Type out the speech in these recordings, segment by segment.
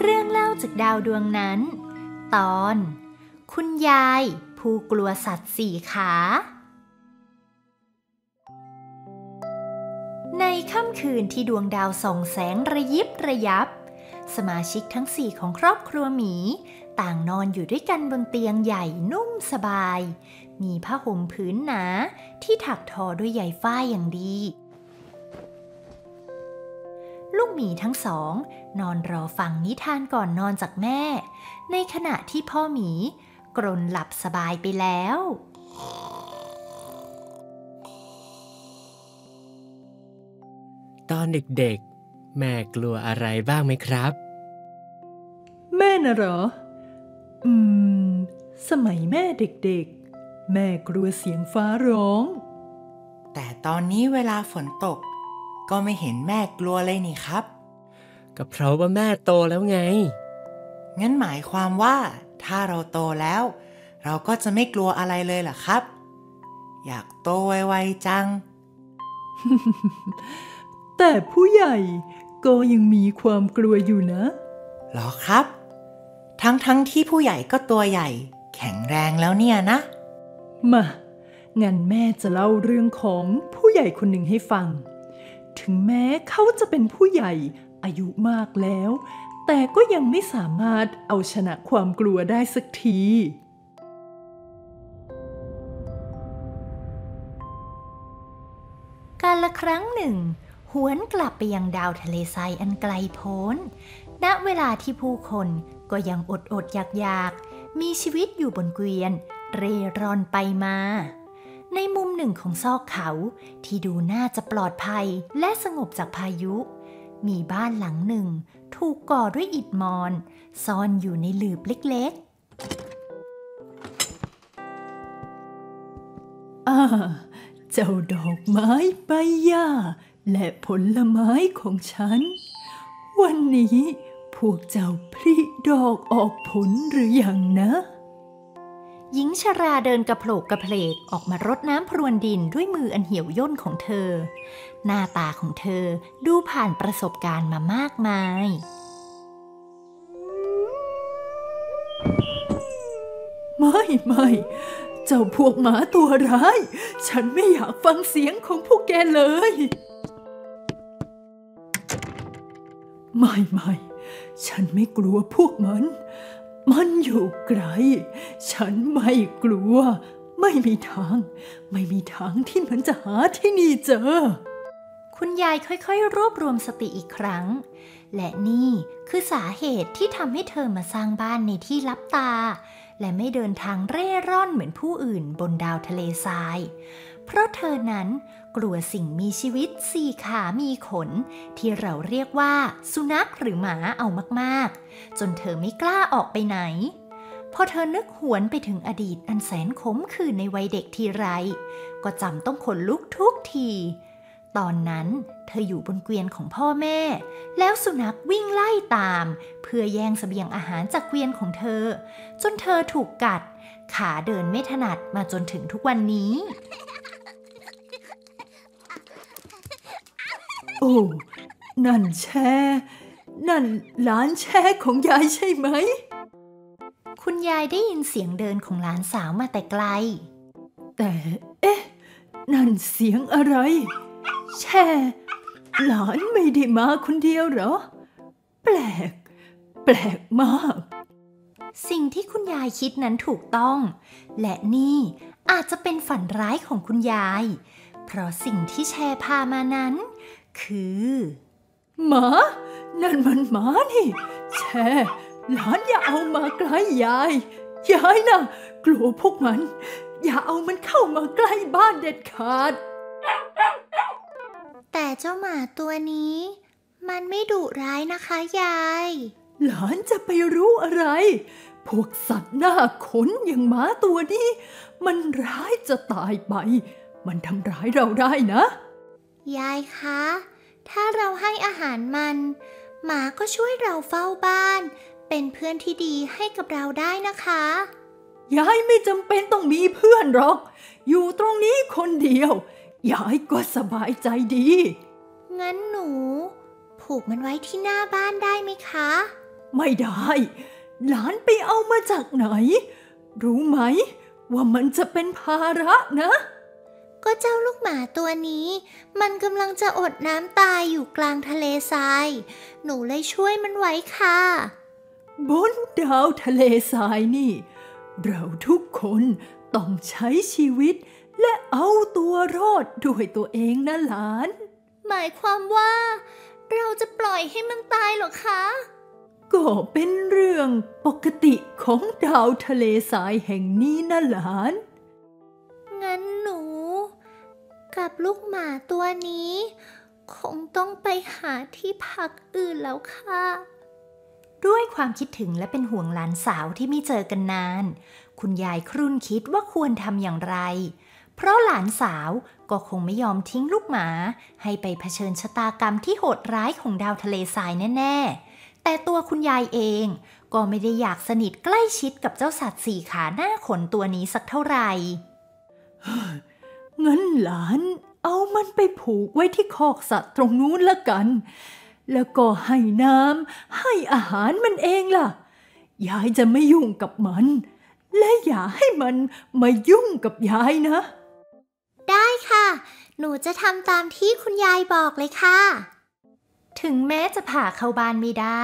เรื่องเล่าจากดาวดวงนั้น ตอน คุณยาย ผู้กลัวสัตว์สี่ขา ในค่ำคืนที่ดวงดาวส่องแสงระยิบระยับ สมาชิกทั้งสี่ของครอบครัวหมี ต่างนอนอยู่ด้วยกันบนเตียงใหญ่นุ่มสบาย มีผ้าห่มผืนหนาที่ถักทอด้วยใยฝ้ายอย่างดี ลูกหมีทั้งสอง นอนรอฟังนิทานก่อนนอนจากแม่ ในขณะที่พ่อหมี กรนหลับสบายไปแล้ว ตอนเด็กๆ แม่กลัวอะไรบ้างไหมครับ แม่น่ะเหรอ อืม สมัยแม่เด็กๆ แม่กลัวเสียงฟ้าร้อง แต่ตอนนี้เวลาฝนตก ก็ไม่เห็นแม่กลัวเลยนี่ครับ ก็เพราะว่าแม่โตแล้วไง งั้นหมายความว่า ถ้าเราโตแล้ว เราก็จะไม่กลัวอะไรเลยเหรอครับ อยากโตไวๆจัง แต่ผู้ใหญ่ก็ยังมีความกลัวอยู่นะหรอครับ ทั้งๆทที่ผู้ใหญ่ก็ตัวใหญ่ แข็งแรงแล้วเนี่ยนะ มางั้นแม่จะเล่าเรื่องของผู้ใหญ่คนหนึ่งให้ฟัง ถึงแม้เขาจะเป็นผู้ใหญ่อายุมากแล้ว แต่ก็ยังไม่สามารถเอาชนะความกลัวได้สักที การละครั้งหนึ่ง หวนกลับไปยังดาวทะเลทรายอันไกลโพ้น ณ เวลาที่ผู้คนก็ยังอดอดอยากอยากๆมีชีวิตอยู่บนเกวียน เร่ร่อนไปมา ในมุมหนึ่งของซอกเขาที่ดูน่าจะปลอดภัยและสงบจากพายุ มีบ้านหลังหนึ่ง ถูกก่อด้วยอิฐมอน ซ่อนอยู่ในหลืบเล็กอ่าเจ้าดอกไม้ใบหญ้าและผลไม้ของฉัน วันนี้พวกเจ้าพริดอกออกผลหรืออยังนะ หญิงชราเดินกระโผลกกระเพลกออกมารดน้ำพรวนดินด้วยมืออันเหี่ยวย่นของเธอ หน้าตาของเธอดูผ่านประสบการณ์มามากมาย ไม่ไม่เจ้าพวกหมาตัวร้าย ฉันไม่อยากฟังเสียงของพวกแกเลย ไม่ไม่ฉันไม่กลัวพวกมัน มันอยู่ไกล ฉันไม่กลัว ไม่มีทาง ไม่มีทางที่มันจะหาที่นี่เจอ คุณยายค่อยๆ รวบรวมสติอีกครั้ง และนี่คือสาเหตุที่ทำให้เธอมาสร้างบ้านในที่ลับตา และไม่เดินทางเร่ร่อนเหมือนผู้อื่นบนดาวทะเลทราย เพราะเธอนั้น กลัวสิ่งมีชีวิตสี่ขามีขน ที่เราเรียกว่า สุนัขหรือหมาเอามากๆ จนเธอไม่กล้าออกไปไหน พอเธอนึกหวนไปถึงอดีตอันแสนขมขื่นในวัยเด็กทีไร ก็จำต้องขนลุกทุกที ตอนนั้นเธออยู่บนเกวียนของพ่อแม่ แล้วสุนัขวิ่งไล่ตาม เพื่อแย่งเสบียงอาหารจากเกวียนของเธอ จนเธอถูกกัด ขาเดินไม่ถนัดมาจนถึงทุกวันนี้ โอ้ นั่นแช่ นั่นหลานแช่ของยายใช่ไหม คุณยายได้ยินเสียงเดินของหลานสาวมาแต่ไกล แต่ เอ๊ะ นั่นเสียงอะไร แช่ หลานไม่ได้มาคนเดียวเหรอ แปลก แปลกมาก สิ่งที่คุณยายคิดนั้นถูกต้อง และนี่อาจจะเป็นฝันร้ายของคุณยาย เพราะสิ่งที่แชร์พามานั้น คือหมานั่นมันหมานี่แช่หลานอย่าเอามาใกล้ยายยายนะ่ะกลัวพวกมัน อย่าเอามันเข้ามาใกล้บ้านเด็ดขาด แต่เจ้าหมาตัวนี้ มันไม่ดุร้ายนะคะยาย หลานจะไปรู้อะไร พวกสัตว์หน้าขนอย่างหมาตัวนี้ มันร้ายจะตายไป มันทำร้ายเราได้นะ ยายคะ ถ้าเราให้อาหารมัน หมาก็ช่วยเราเฝ้าบ้าน เป็นเพื่อนที่ดีให้กับเราได้นะคะ ยายไม่จำเป็นต้องมีเพื่อนหรอก อยู่ตรงนี้คนเดียว ยายก็สบายใจดี งั้นหนู ผูกมันไว้ที่หน้าบ้านได้ไหมคะ ไม่ได้ หลานไปเอามาจากไหน รู้ไหมว่ามันจะเป็นภาระนะ ก็เจ้าลูกหมาตัวนี้ มันกำลังจะอดน้ำตายอยู่กลางทะเลทราย หนูเลยช่วยมันไว้ค่ะ บนดาวทะเลทรายนี่ เราทุกคนต้องใช้ชีวิต และเอาตัวรอดด้วยตัวเองนะหลาน หมายความว่า เราจะปล่อยให้มันตายเหรอคะก็เป็นเรื่องปกติของดาวทะเลทรายแห่งนี้นะหลาน งั้นหนู กับลูกหมาตัวนี้ คงต้องไปหาที่พักอื่นแล้วค่ะ ด้วยความคิดถึงและเป็นห่วงหลานสาวที่ไม่เจอกันนาน คุณยายครุ่นคิดว่าควรทำอย่างไร เพราะหลานสาวก็คงไม่ยอมทิ้งลูกหมา ให้ไปเผชิญชะตากรรมที่โหดร้ายของดาวทะเลทรายแน่ๆ แต่ตัวคุณยายเองก็ไม่ได้อยากสนิทใกล้ชิดกับเจ้าสัตว์สี่ขาหน้าขนตัวนี้สักเท่าไหร่ งั้นหลานเอามันไปผูกไว้ที่คอกสัตว์ตรงนู้นละกัน แล้วก็ให้น้ำให้อาหารมันเองล่ะ ยายจะไม่ยุ่งกับมัน และอย่าให้มันมายุ่งกับยายนะ ได้ค่ะ หนูจะทำตามที่คุณยายบอกเลยค่ะ ถึงแม้จะผ่าเข้าบ้านไม่ได้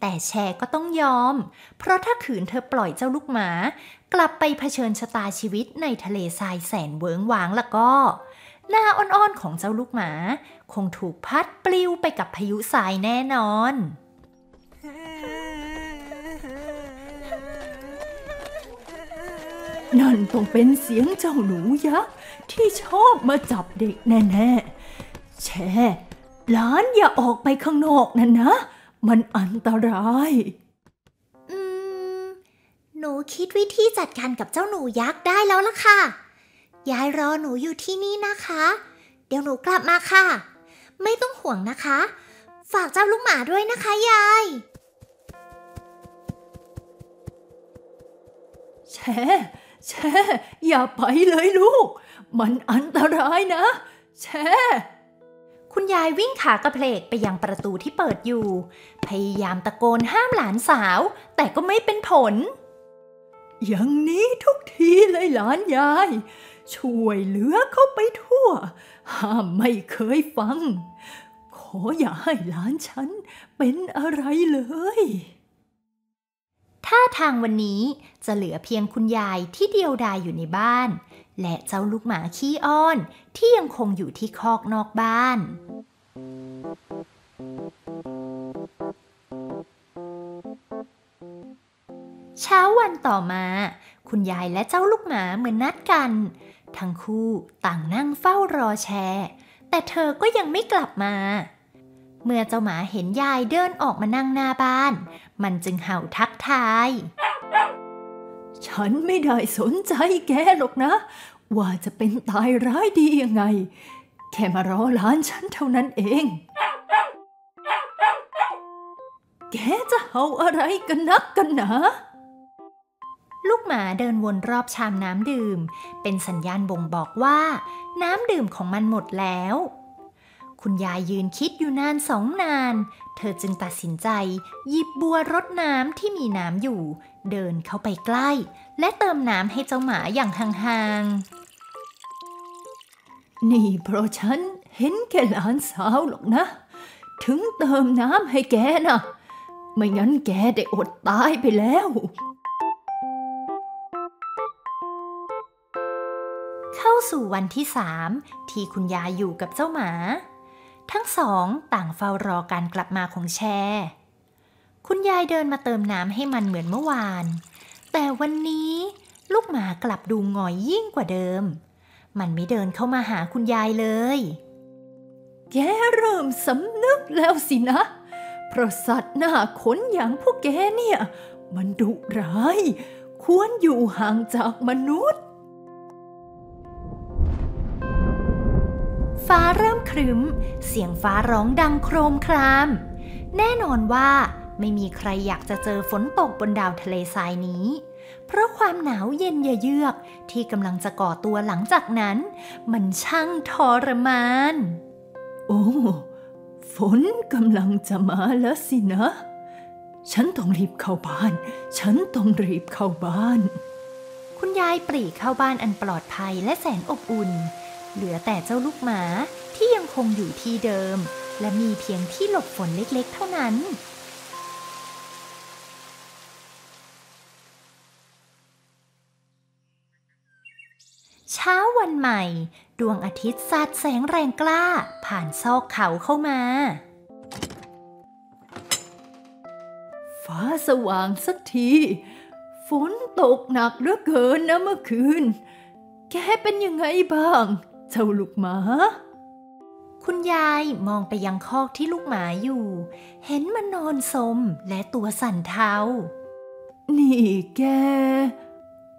แต่แชร์ก็ต้องยอม เพราะถ้าขืนเธอปล่อยเจ้าลูกหมา กลับไปเผชิญชะตาชีวิตในทะเลทรายแสนเวิงวางแล้วก็ หน้าอ่อนๆของเจ้าลูกหมา คงถูกพัดปลิวไปกับพายุทรายแน่นอน นั่นต้องเป็นเสียงเจ้าหนูยักษ์ที่ชอบมาจับเด็กแน่ๆ แช่ หลานอย่าออกไปข้างนอกนั่นนะ มันอันตราย หนูคิดวิธีจัดการกับเจ้าหนูยักษ์ได้แล้วล่ะค่ะ ยายรอหนูอยู่ที่นี่นะคะ เดี๋ยวหนูกลับมาค่ะ ไม่ต้องห่วงนะคะ ฝากเจ้าลูกหมาด้วยนะคะยาย แช่ แช่ อย่าไปเลยลูก มันอันตรายนะ แช่คุณยายวิ่งขากระเพลกไปยังประตูที่เปิดอยู่ พยายามตะโกนห้ามหลานสาว แต่ก็ไม่เป็นผล อย่างนี้ทุกทีเลยหลานยาย ช่วยเหลือเขาไปทั่ว ห้ามไม่เคยฟัง ขออย่าให้หลานฉันเป็นอะไรเลย ท่าทางวันนี้จะเหลือเพียงคุณยายที่เดียวดายอยู่ในบ้าน และเจ้าลูกหมาขี้อ้อนที่ยังคงอยู่ที่คอกนอกบ้าน เช้าวันต่อมา คุณยายและเจ้าลูกหมาเหมือนนัดกัน ทั้งคู่ต่างนั่งเฝ้ารอแชร์ แต่เธอก็ยังไม่กลับมา เมื่อเจ้าหมาเห็นยายเดินออกมานั่งหน้าบ้าน มันจึงเห่าทักทาย ฉันไม่ได้สนใจแกหรอกนะ ว่าจะเป็นตายร้ายดียังไง แค่มารอหลานฉันเท่านั้นเองแกจะเห่าอะไรกันนักกันหนา ลูกหมาเดินวนรอบชามน้ำดื่ม เป็นสัญญาณบ่งบอกว่า น้ำดื่มของมันหมดแล้ว คุณยายยืนคิดอยู่นานสองนาน เธอจึงตัดสินใจ หยิบบัวรดน้ำที่มีน้ำอยู่ เดินเข้าไปใกล้ และเติมน้ำให้เจ้าหมาอย่างห่างๆ นี่เพราะฉันเห็นแกหลานสาวหรอกนะ ถึงเติมน้ำให้แกนะไม่งั้นแกได้อดตายไปแล้ว เข้าสู่วันที่สามที่คุณยายอยู่กับเจ้าหมา ทั้งสองต่างเฝ้ารอการกลับมาของแชร์คุณยายเดินมาเติมน้ำให้มันเหมือนเมื่อวาน แต่วันนี้ลูกหมากลับดูหงอยยิ่งกว่าเดิม มันไม่เดินเข้ามาหาคุณยายเลย แกเริ่มสำนึกแล้วสินะ เพราะสัตว์หน้าขนอย่างพวกแกเนี่ย มันดุร้าย ควรอยู่ห่างจากมนุษย์ ฟ้าเริ่มครึ้ม เสียงฟ้าร้องดังโครมคราม แน่นอนว่าไม่มีใครอยากจะเจอฝนตกบนดาวทะเลทรายนี้ เพราะความหนาวเย็นเยือกที่กำลังจะก่อตัวหลังจากนั้น มันช่างทรมาน โอ้ ฝนกำลังจะมาแล้วสินะ ฉันต้องรีบเข้าบ้าน ฉันต้องรีบเข้าบ้าน คุณยายปรีเข้าบ้านอันปลอดภัยและแสนอบอุ่น เหลือแต่เจ้าลูกหมาที่ยังคงอยู่ที่เดิม และมีเพียงที่หลบฝนเล็กๆ เท่านั้นเช้าวันใหม่ ดวงอาทิตย์สาดแสงแรงกล้า ผ่านซอกเขาเข้ามา ฟ้าสว่างสักที ฝนตกหนักเหลือเกินนะเมื่อคืน แกเป็นยังไงบ้าง เจ้าลูกหมา คุณยายมองไปยังคอกที่ลูกหมาอยู่ เห็นมันนอนสมและตัวสั่นเทา นี่แก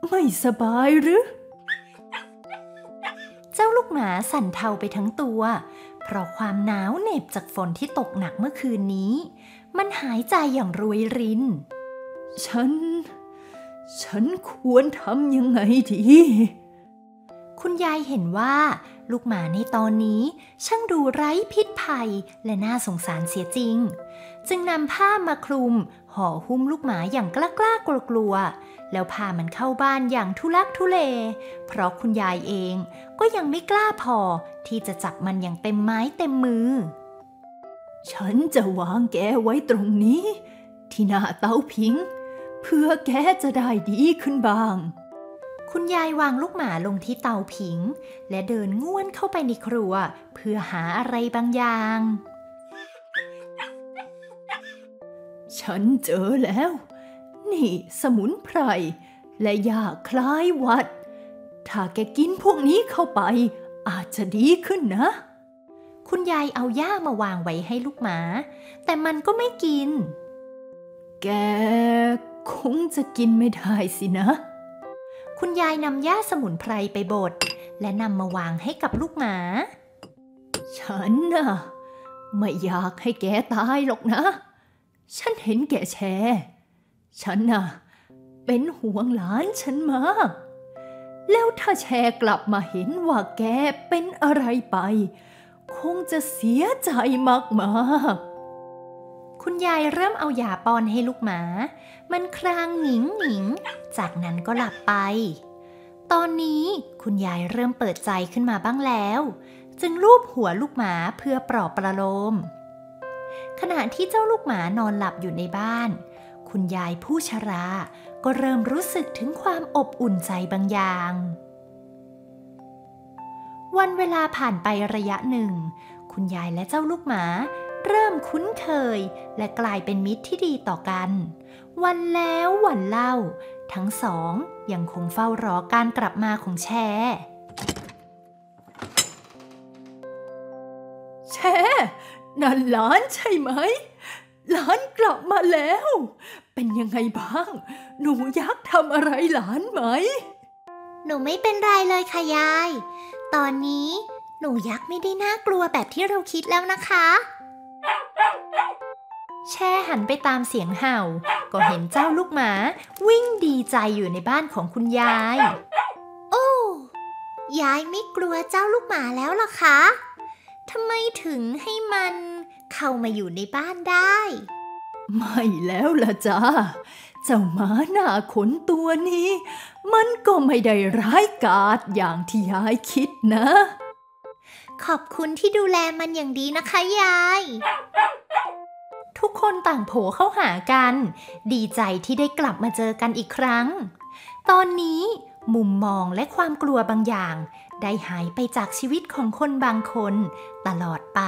ไม่สบายหรือ เจ้าลูกหมาสั่นเทาไปทั้งตัว เพราะความหนาวเหน็บจากฝนที่ตกหนักเมื่อคืนนี้ มันหายใจอย่างรวยริน ฉัน ฉันควรทำยังไงดี คุณยายเห็นว่า ลูกหมาในตอนนี้ช่างดูไร้พิษภัยและน่าสงสารเสียจริง จึงนำผ้ามาคลุม ห่อหุ้มลูกหมาอย่างกล้ากล้ากลัวๆแล้วพามันเข้าบ้านอย่างทุลักทุเล เพราะคุณยายเองก็ยังไม่กล้าพอที่จะจับมันอย่างเต็มไม้เต็มมือ ฉันจะวางแกไว้ตรงนี้ ที่หน้าเตาผิง เพื่อแกจะได้ดีขึ้นบ้าง คุณยายวางลูกหมาลงที่เตาผิง และเดินง่วนเข้าไปในครัว เพื่อหาอะไรบางอย่าง ฉันเจอแล้ว นี่สมุนไพร และยาคล้ายวัด ถ้าแกกินพวกนี้เข้าไป อาจจะดีขึ้นนะ คุณยายเอาย่ามาวางไว้ให้ลูกหมา แต่มันก็ไม่กิน แกคงจะกินไม่ได้สินะ คุณยายนำย่าสมุนไพรไปบด และนำมาวางให้กับลูกหมา ฉันน่ะไม่อยากให้แกตายหรอกนะ ฉันเห็นแกแชร์ฉันน่ะเป็นห่วงหลานฉันมาก แล้วถ้าแชร์กลับมาเห็นว่าแกเป็นอะไรไป คงจะเสียใจมากๆ คุณยายเริ่มเอายาป้อนให้ลูกหมา มันครางหงิงหงิง จากนั้นก็หลับไป ตอนนี้คุณยายเริ่มเปิดใจขึ้นมาบ้างแล้ว จึงลูบหัวลูกหมาเพื่อปลอบประโลม ขณะที่เจ้าลูกหมานอนหลับอยู่ในบ้าน คุณยายผู้ชรา ก็เริ่มรู้สึกถึงความอบอุ่นใจบางอย่าง วันเวลาผ่านไประยะหนึ่ง คุณยายและเจ้าลูกหมา เริ่มคุ้นเคย และกลายเป็นมิตรที่ดีต่อกัน วันแล้ววันเล่า ทั้งสองยังคงเฝ้ารอการกลับมาของแชร์แช่นั่นหลานใช่ไหมหลานกลับมาแล้ว เป็นยังไงบ้าง หนูยักษ์ทำอะไรหลานไหม หนูไม่เป็นไรเลยค่ะยาย ตอนนี้หนูยักษ์ไม่ได้น่ากลัวแบบที่เราคิดแล้วนะคะ แช่หันไปตามเสียงเห่า ก็เห็นเจ้าลูกหมา วิ่งดีใจอยู่ในบ้านของคุณยาย โอ้ยายไม่กลัวเจ้าลูกหมาแล้วเหรอคะทำไมถึงให้มันเข้ามาอยู่ในบ้านได้ ไม่แล้วล่ะจ้าเจ้าหมาหน้าขนตัวนี้ มันก็ไม่ได้ร้ายกาจอย่างที่ยายคิดนะ ขอบคุณที่ดูแลมันอย่างดีนะคะยาย ทุกคนต่างโผเข้าหากัน ดีใจที่ได้กลับมาเจอกันอีกครั้ง ตอนนี้มุมมองและความกลัวบางอย่าง ได้หายไปจากชีวิตของคนบางคน ตลอดไป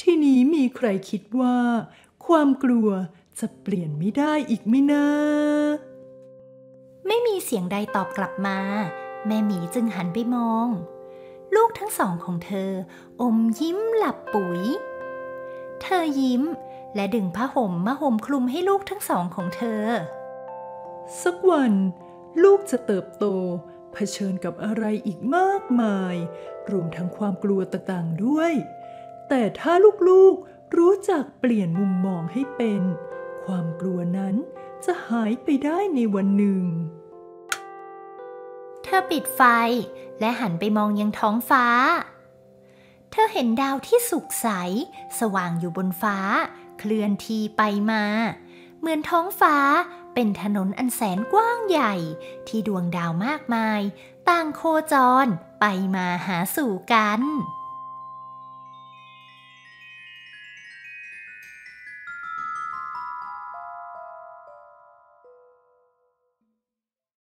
ที่นี้มีใครคิดว่า ความกลัวจะเปลี่ยนไม่ได้อีกไหมนะ ไม่มีเสียงใดตอบกลับมา แม่หมีจึงหันไปมอง ลูกทั้งสองของเธอ อมยิ้มหลับปุ๋ย เธอยิ้มและดึงผ้าห่มมาห่มคลุมให้ลูกทั้งสองของเธอ สักวัน ลูกจะเติบโตเผชิญกับอะไรอีกมากมาย รวมทั้งความกลัวต่างๆด้วย แต่ถ้าลูกๆรู้จักเปลี่ยนมุมมองให้เป็น ความกลัวนั้นจะหายไปได้ในวันหนึ่ง เธอปิดไฟ และหันไปมองยังท้องฟ้า เธอเห็นดาวที่สุกใส สว่างอยู่บนฟ้า เคลื่อนที่ไปมา เหมือนท้องฟ้าเป็นถนนอันแสนกว้างใหญ่ ที่ดวงดาวมากมาย ต่างโคจรไปมาหาสู่กัน